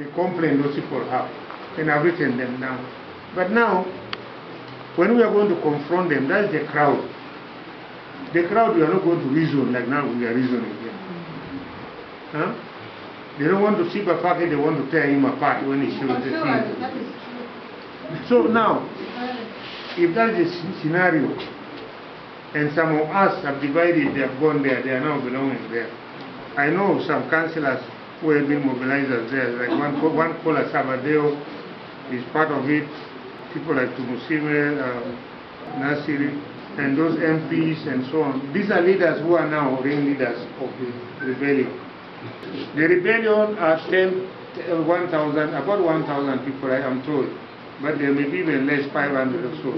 the complaint those people have, and I've written them down. But now, when we are going to confront them, that's the crowd. The crowd, we are not going to reason like now we are reasoning here. Huh? They don't want to see Bafaki, they want to tear him apart when he shows the thing. So now, if that is a scenario, and some of us have divided, they have gone there, they are now belonging there. I know some councillors who have been mobilized there, like one, one caller Sabadeo is part of it, people like Tumusime, um, Nasiri, and those MPs and so on. These are leaders who are now ring leaders of the rebellion. The rebellion are 10, uh, 1,000, about 1,000 people, I am told, but there may be even less, 500 or so.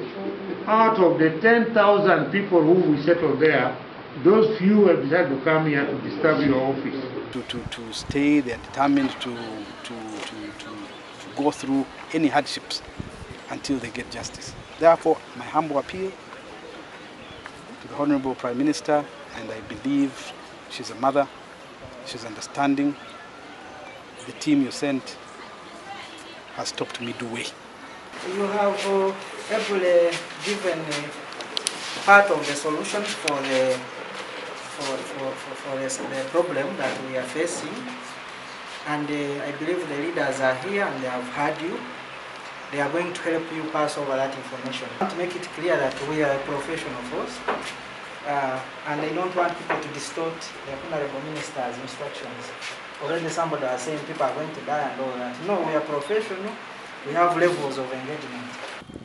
Out of the 10,000 people who we settled there, those few have decided to come here to disturb your office. To, to, to stay, they are determined to, to, to, to, to go through any hardships until they get justice. Therefore, my humble appeal to the Honorable Prime Minister, and I believe she's a mother, she's understanding. The team you sent has stopped Midway. You have uh, able given uh, part of the solution for the for, for, for, for the problem that we are facing. And uh, I believe the leaders are here and they have heard you. They are going to help you pass over that information. I want to make it clear that we are a professional force. Uh, and I don't want people to distort the Honorable Minister's instructions. Already somebody was saying people are going to die and all that. No, we are professional. We have levels of engagement.